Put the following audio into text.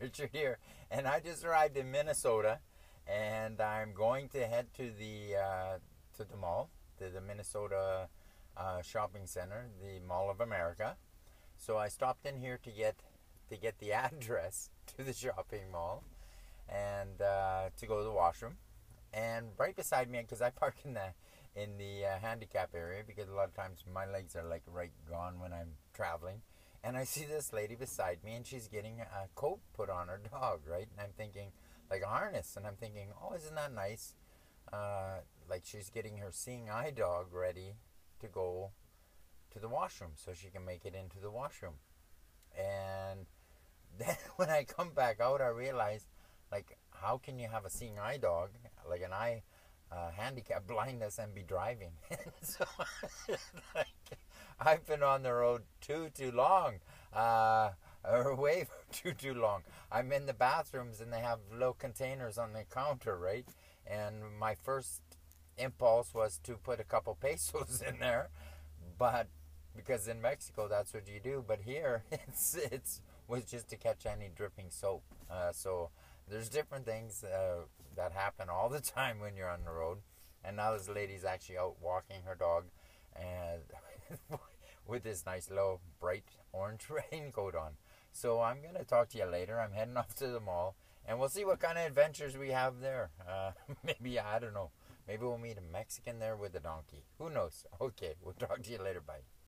Richard here, and I just arrived in Minnesota, and I'm going to head to the uh, to the mall, to the Minnesota uh, shopping center, the Mall of America. So I stopped in here to get to get the address to the shopping mall, and uh, to go to the washroom. And right beside me, because I park in the in the uh, handicap area, because a lot of times my legs are like right gone when I'm traveling and I see this lady beside me, and she's getting a coat put on her dog, right? And I'm thinking, like a harness, and I'm thinking, oh, isn't that nice? Uh, like she's getting her seeing eye dog ready to go to the washroom so she can make it into the washroom. And then when I come back out, I realize, like, how can you have a seeing eye dog, like an eye uh, handicap blindness, and be driving? so, I've been on the road too too long, uh, or way too too long. I'm in the bathrooms and they have little containers on the counter, right? And my first impulse was to put a couple pesos in there, but because in Mexico that's what you do, but here it's it's was just to catch any dripping soap. Uh, so there's different things uh, that happen all the time when you're on the road. And now this lady's actually out walking her dog, and with this nice little bright orange raincoat on. So I'm going to talk to you later. I'm heading off to the mall and we'll see what kind of adventures we have there. Uh, maybe, I don't know. Maybe we'll meet a Mexican there with a donkey. Who knows? Okay, we'll talk to you later. Bye.